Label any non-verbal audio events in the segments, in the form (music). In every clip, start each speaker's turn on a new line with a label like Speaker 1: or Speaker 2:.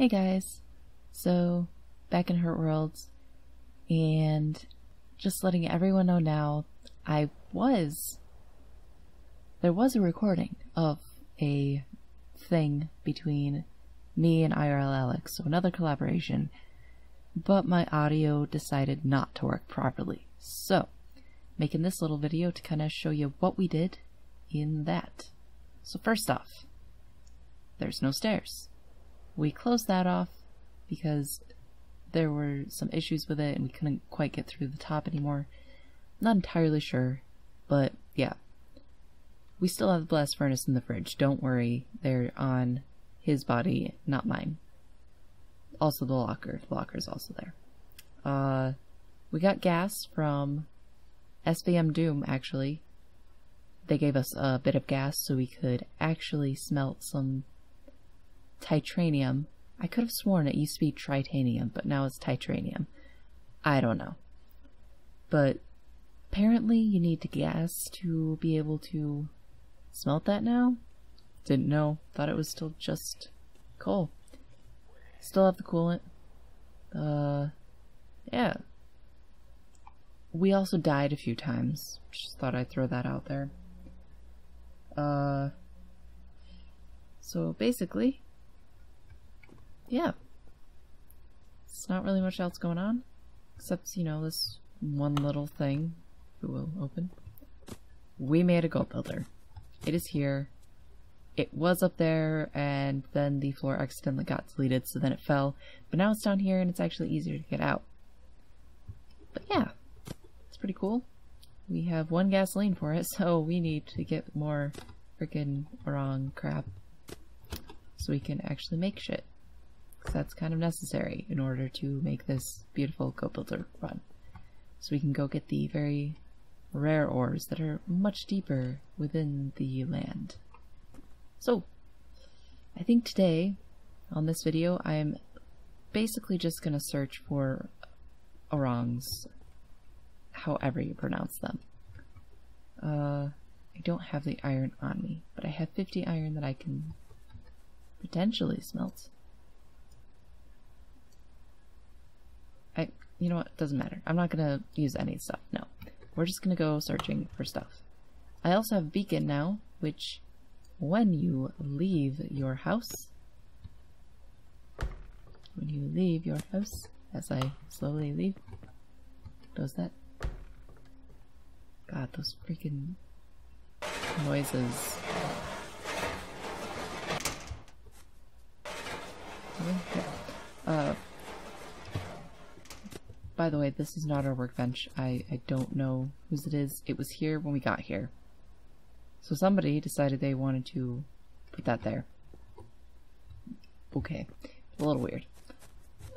Speaker 1: Hey guys, so back in Hurt Worlds, and just letting everyone know now, I was. There was a recording of a thing between me and IRL Alex, so another collaboration, but my audio decided not to work properly. So, making this little video to kind of show you what we did in that. So, first off, there's no stairs. We closed that off because there were some issues with it and we couldn't quite get through the top anymore. Not entirely sure, but yeah. We still have the blast furnace in the fridge. Don't worry, they're on his body, not mine. Also the locker. The locker is also there. Uh, we got gas from SVM Doom, actually. They gave us a bit of gas so we could actually smelt some titranium. I could have sworn it used to be tritanium, but now it's titranium. I don't know. But apparently you need the gas to be able to smelt that now. Didn't know. Thought it was still just coal. Still have the coolant. Uh, yeah. We also died a few times. Just thought I'd throw that out there. Uh, so basically, yeah. It's not really much else going on. Except, you know, this one little thing. Who will open? We made a goat builder. It is here. It was up there, and then the floor accidentally got deleted, so then it fell. But now it's down here, and it's actually easier to get out. But yeah, it's pretty cool. We have one gasoline for it, (laughs) so we need to get more freaking wrong crap so we can actually make shit because that's kind of necessary in order to make this beautiful Goat Builder run. So we can go get the very rare ores that are much deeper within the land. So, I think today, on this video, I'm basically just going to search for owrongs, however you pronounce them. Uh, I don't have the iron on me, but I have 50 iron that I can potentially smelt. I, you know what, doesn't matter. I'm not gonna use any stuff, no. We're just gonna go searching for stuff. I also have beacon now, which when you leave your house, when you leave your house, as I slowly leave, does that? God, those freaking noises. Uh, by the way, this is not our workbench. I, I don't know whose it is. It was here when we got here. So somebody decided they wanted to put that there. Okay. A little weird.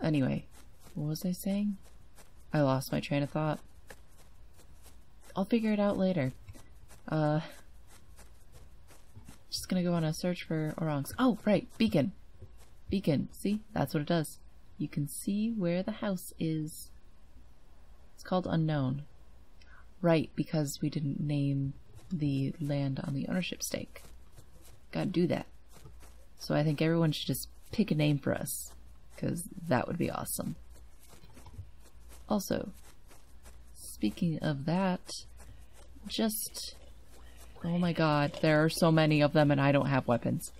Speaker 1: Anyway, what was I saying? I lost my train of thought. I'll figure it out later. Uh, just gonna go on a search for owrongs. Oh, right, beacon. Beacon. See? That's what it does. You can see where the house is. It's called unknown. Right, because we didn't name the land on the ownership stake. Gotta do that. So I think everyone should just pick a name for us, because that would be awesome. Also, speaking of that, just... Oh my god, there are so many of them and I don't have weapons.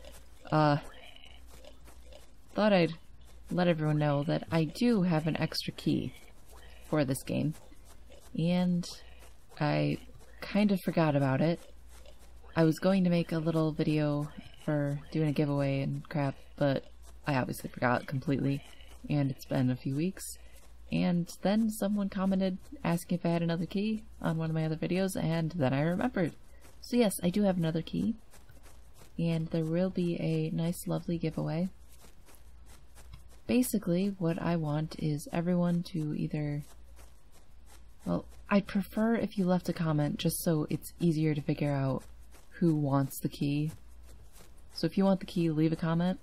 Speaker 1: Uh, thought I'd let everyone know that I do have an extra key for this game. And I kind of forgot about it. I was going to make a little video for doing a giveaway and crap, but I obviously forgot completely. And it's been a few weeks. And then someone commented asking if I had another key on one of my other videos, and then I remembered. So yes, I do have another key. And there will be a nice lovely giveaway. Basically, what I want is everyone to either well, I'd prefer if you left a comment just so it's easier to figure out who wants the key. So if you want the key, leave a comment.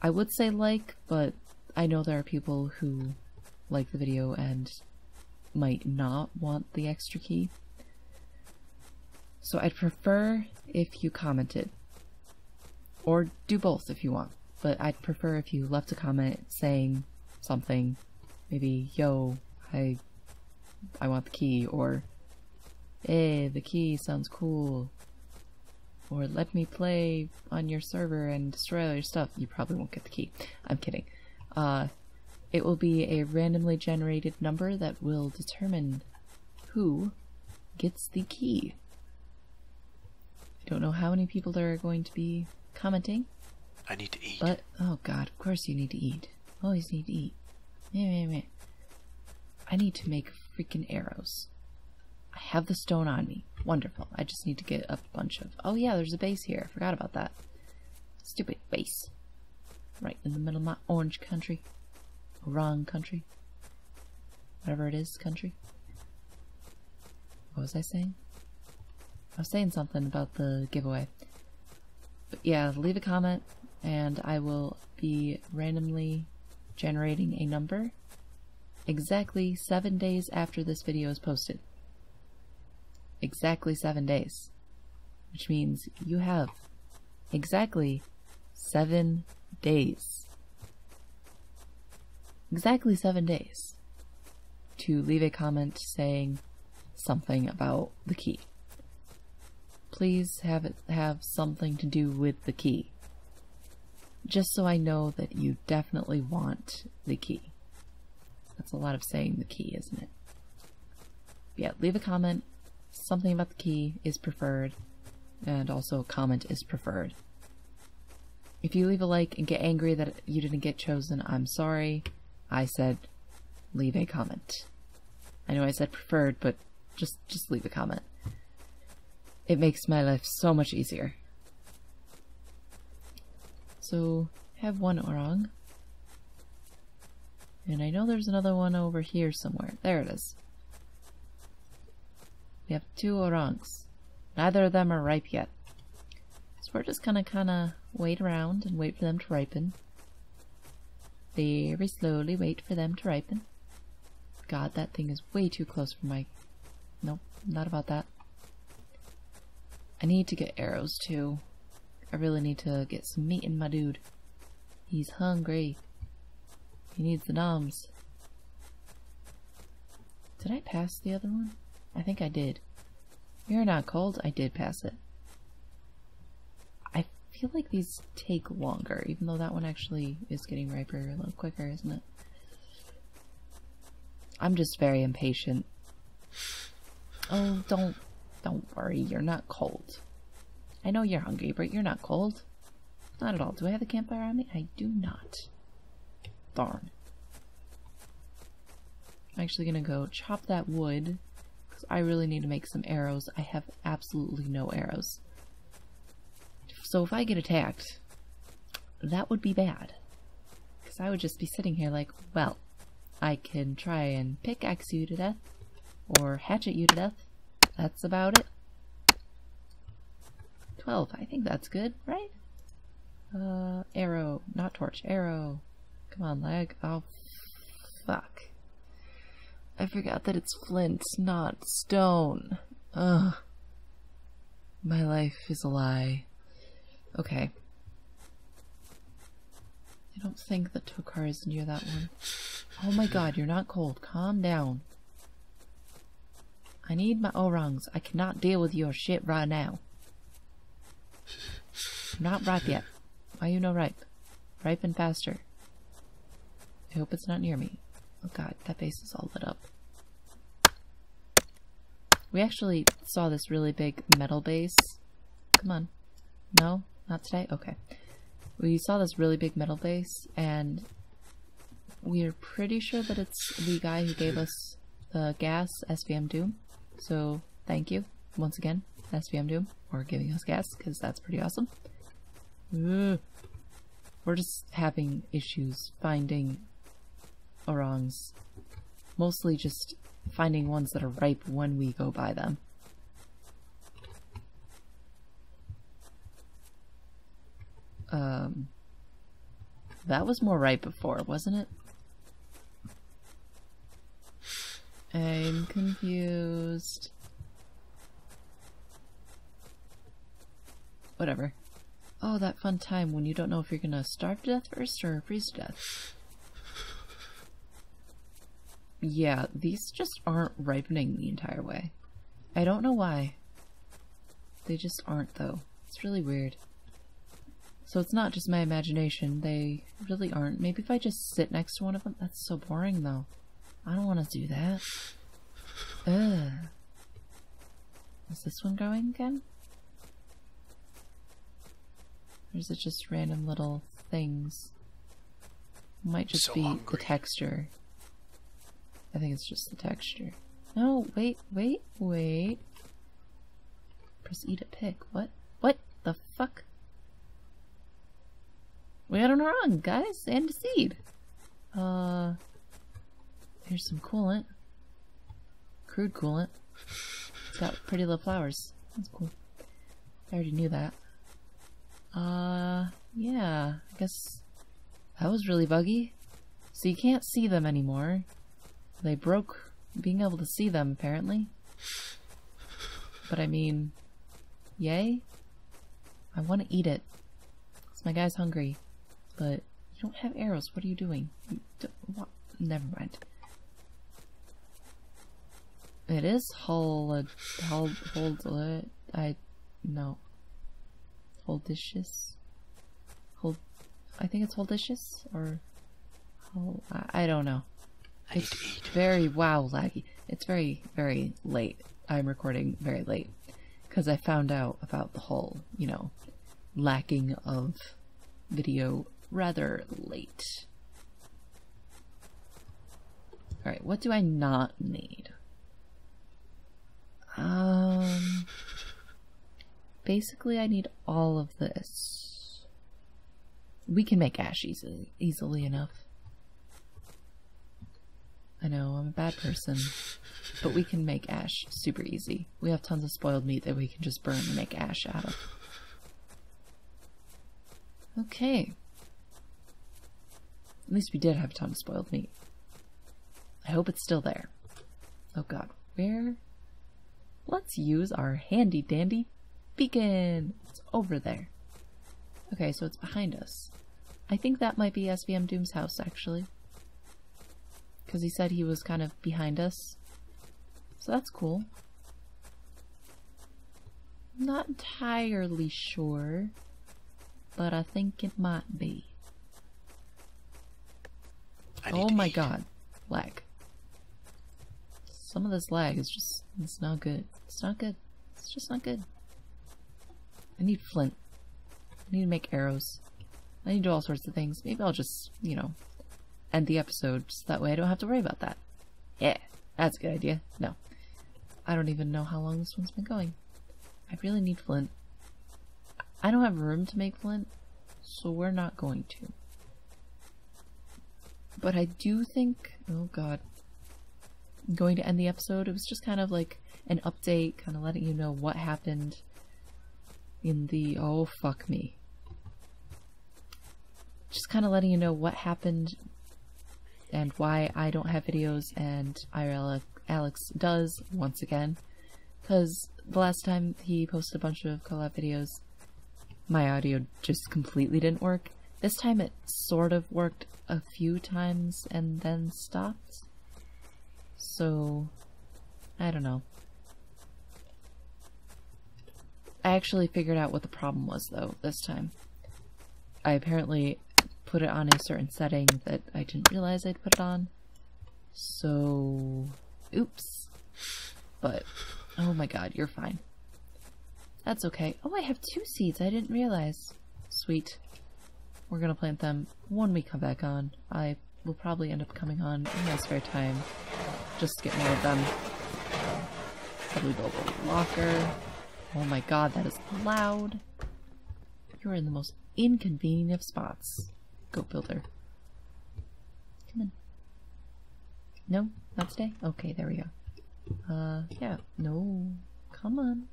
Speaker 1: I would say like, but I know there are people who like the video and might not want the extra key. So I'd prefer if you commented. Or do both if you want. but I'd prefer if you left a comment saying something. Maybe, yo, I, I want the key, or, hey, the key sounds cool. Or let me play on your server and destroy all your stuff. You probably won't get the key. I'm kidding. Uh, it will be a randomly generated number that will determine who gets the key. I don't know how many people there are going to be commenting,
Speaker 2: I need to eat.
Speaker 1: but oh god, of course you need to eat. Always need to eat. I need to make freaking arrows. I have the stone on me. Wonderful. I just need to get a bunch of. Oh yeah, there's a base here. I forgot about that. Stupid base. Right in the middle of my orange country. Wrong country. Whatever it is, country. What was I saying? I was saying something about the giveaway. But yeah, leave a comment and I will be randomly generating a number exactly seven days after this video is posted. Exactly seven days. Which means you have exactly seven days. Exactly seven days to leave a comment saying something about the key. Please have it have something to do with the key. Just so I know that you definitely want the key. That's a lot of saying the key, isn't it? Yeah, leave a comment. Something about the key is preferred, and also a comment is preferred. If you leave a like and get angry that you didn't get chosen, I'm sorry. I said leave a comment. I know I said preferred, but just just leave a comment. It makes my life so much easier. So, have one orang. And I know there's another one over here somewhere. There it is. We have two orangs. Neither of them are ripe yet. So we're just gonna kinda wait around and wait for them to ripen. Very slowly wait for them to ripen. God, that thing is way too close for my... Nope, not about that. I need to get arrows too. I really need to get some meat in my dude. He's hungry. He needs the noms. Did I pass the other one? I think I did. You're not cold. I did pass it. I feel like these take longer, even though that one actually is getting riper a little quicker, isn't it? I'm just very impatient. Oh, don't, don't worry. You're not cold. I know you're hungry, but you're not cold. Not at all. Do I have the campfire on me? I do not. Darn. I'm actually gonna go chop that wood because I really need to make some arrows. I have absolutely no arrows. So if I get attacked, that would be bad. Because I would just be sitting here like, well, I can try and pickaxe you to death or hatchet you to death. That's about it. 12. I think that's good, right? Uh, arrow. Not torch. Arrow. Come on, leg. Oh, fuck. I forgot that it's flint, not stone. Ugh. My life is a lie. Okay. I don't think that Tokar is near that one. Oh my god, you're not cold. Calm down. I need my orangs. I cannot deal with your shit right now. Not ripe yet. Why you no ripe? Ripen faster. I hope it's not near me. Oh god, that base is all lit up. We actually saw this really big metal base. Come on. No? Not today? Okay. We saw this really big metal base, and we're pretty sure that it's the guy who gave us the gas, SVM Doom. So, thank you, once again, SVM Doom, for giving us gas, because that's pretty awesome. Ugh. We're just having issues finding orangs. Mostly just finding ones that are ripe when we go by them. Um, that was more ripe before, wasn't it? I'm confused. Whatever. Oh, that fun time when you don't know if you're gonna starve to death first or freeze to death. Yeah, these just aren't ripening the entire way. I don't know why. They just aren't, though. It's really weird. So it's not just my imagination. They really aren't. Maybe if I just sit next to one of them. That's so boring, though. I don't want to do that. Ugh. Is this one growing again? Or is it just random little things? Might just
Speaker 2: So
Speaker 1: be
Speaker 2: hungry.
Speaker 1: the texture. I think it's just the texture. No, wait, wait, wait. Proceed to pick. What? What the fuck? We got it wrong, guys. And a seed. Uh, here's some coolant. Crude coolant. It's got pretty little flowers. That's cool. I already knew that. Uh, yeah. I guess that was really buggy. So you can't see them anymore. They broke being able to see them, apparently. But I mean, yay? I want to eat it. Cause my guy's hungry. But you don't have arrows. What are you doing? You? Never mind. It is hold, hold, uh, I, no. Holdicious? Hold, I think it's holdicious, or, hol- I, I don't know.
Speaker 2: I
Speaker 1: It's very wow laggy. It's very very late. I'm recording very late because I found out about the whole you know lacking of video rather late. All right, what do I not need? Um, basically, I need all of this. We can make ash easily, easily enough. I know, I'm a bad person. But we can make ash super easy. We have tons of spoiled meat that we can just burn and make ash out of. Okay. At least we did have a ton of spoiled meat. I hope it's still there. Oh god, where? Let's use our handy dandy beacon. It's over there. Okay, so it's behind us. I think that might be SVM Doom's house, actually because he said he was kind of behind us. So that's cool. Not entirely sure, but I think it might be. Oh my
Speaker 2: eat.
Speaker 1: god, lag. Some of this lag is just, it's not good. It's not good. It's just not good. I need flint. I need to make arrows. I need to do all sorts of things. Maybe I'll just, you know, end the episode so that way I don't have to worry about that. Yeah, that's a good idea. No. I don't even know how long this one's been going. I really need flint. I don't have room to make flint, so we're not going to. But I do think, oh god, I'm going to end the episode. It was just kind of like an update, kind of letting you know what happened in the, oh fuck me. Just kind of letting you know what happened and why I don't have videos and IRL Alex does once again. Because the last time he posted a bunch of collab videos, my audio just completely didn't work. This time it sort of worked a few times and then stopped. So, I don't know. I actually figured out what the problem was though this time. I apparently put it on a certain setting that I didn't realize I'd put it on. So, oops. But, oh my god, you're fine. That's okay. Oh, I have two seeds. I didn't realize. Sweet. We're gonna plant them when we come back on. I will probably end up coming on in my spare time just to get more of them. Probably build a locker. Oh my god, that is loud. You're in the most inconvenient of spots. Goat builder. Come in. No? Not today? Okay, there we go. Uh, yeah. No. Come on.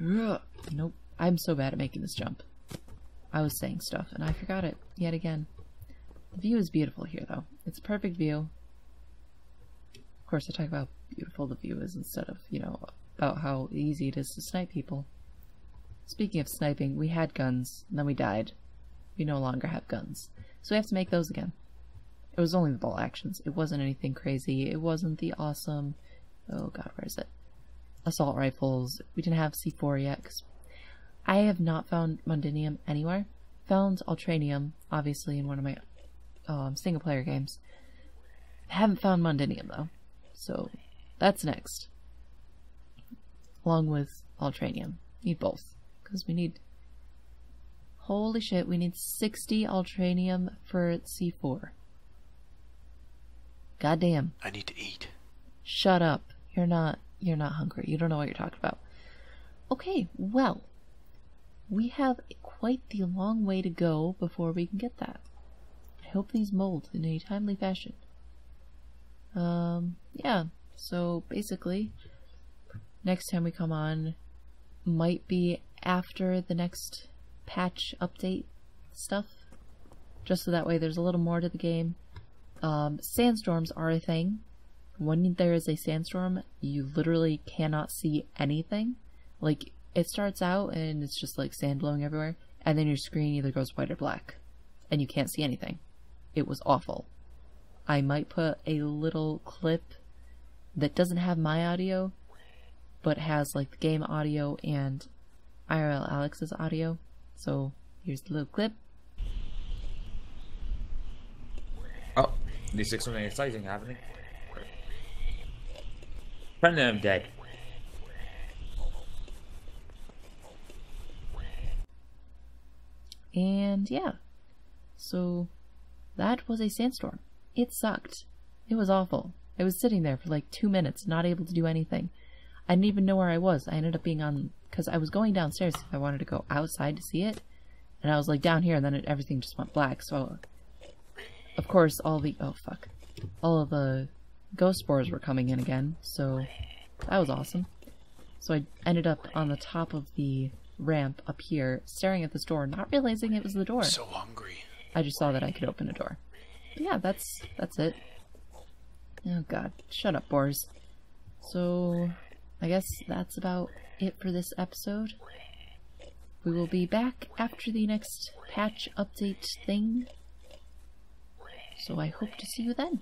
Speaker 1: Ugh. Nope. I'm so bad at making this jump. I was saying stuff and I forgot it yet again. The view is beautiful here though. It's a perfect view. Of course, I talk about beautiful the view is instead of, you know, about how easy it is to snipe people. speaking of sniping, we had guns, and then we died. We no longer have guns. So we have to make those again. It was only the bolt actions. It wasn't anything crazy. It wasn't the awesome... Oh god, where is it? Assault rifles. We didn't have C4 yet, because I have not found Mondinium anywhere. Found Ultranium, obviously, in one of my um, single-player games. haven't found Mondinium, though. So, that's next. Along with Ultranium. Need both. Because we need... Holy shit, we need 60 Ultranium for C4. Goddamn.
Speaker 2: I need to eat.
Speaker 1: Shut up. You're not you're not hungry. You don't know what you're talking about. Okay, well, we have quite the long way to go before we can get that. I hope these mold in a timely fashion. Um, yeah, so basically, next time we come on might be after the next patch update stuff. Just so that way there's a little more to the game. Um, sandstorms are a thing. When there is a sandstorm, you literally cannot see anything. Like, it starts out and it's just like sand blowing everywhere, and then your screen either goes white or black, and you can't see anything. It was awful. I might put a little clip that doesn't have my audio, but has like the game audio and IRL Alex's audio. So here's the little clip.
Speaker 3: Oh, these six something exciting happening. Apparently I'm dead.
Speaker 1: And yeah, so that was a sandstorm. It sucked. It was awful. I was sitting there for like two minutes, not able to do anything. I didn't even know where I was. I ended up being on, because I was going downstairs if I wanted to go outside to see it. And I was like down here, and then it, everything just went black. So, of course, all the, oh fuck. All of the ghost spores were coming in again, so that was awesome. So I ended up on the top of the ramp up here, staring at this door, not realizing it was the door.
Speaker 2: So hungry.
Speaker 1: I just saw that I could open a door. But yeah, that's that's it. Oh god, shut up, Boars. So, I guess that's about it for this episode. We will be back after the next patch update thing. So I hope to see you then.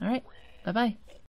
Speaker 1: Alright, bye bye.